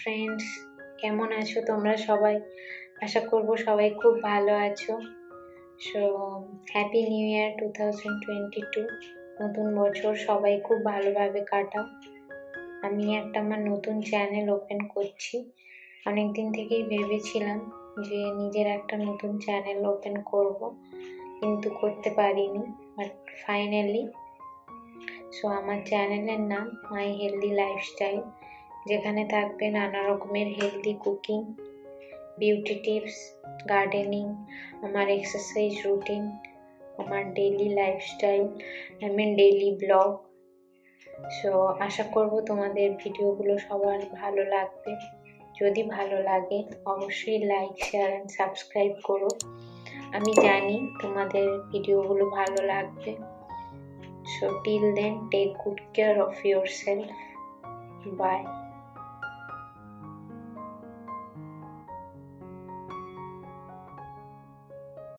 Friends কেমন আছো তোমরা সবাই? আশা করব সবাই খুব ভালো আছো। So happy new year two thousand twenty two নতুন বছর, সবাই খুব ভালোভাবে কাটাও। আমি একটা আমার নতুন চ্যানেল ওপেন করছি। অনেক দিন থেকেই ভেবেছিলাম যে নিজের একটা নতুন চ্যানেল ওপেন করব, কিন্তু করতে পারিনি। বাট ফাইনালি সো আমার চ্যানেলের নাম মাই হেলদি লাইফস্টাইল যেখানে থাকবে নানা রকমের healthy cooking beauty tips gardening আমার এক্সারসাইজ রুটিন আমার daily lifestyle I mean daily blog so আশা করব তোমাদের ভিডিওগুলো সবার ভালো লাগবে। যদি ভালো লাগে, অবশ্যই লাইক শেয়ার অ্যান্ড সাবস্ক্রাইব করো। আমি জানি তোমাদের ভিডিওগুলো ভালো লাগবে। So till then take good care of yourself bye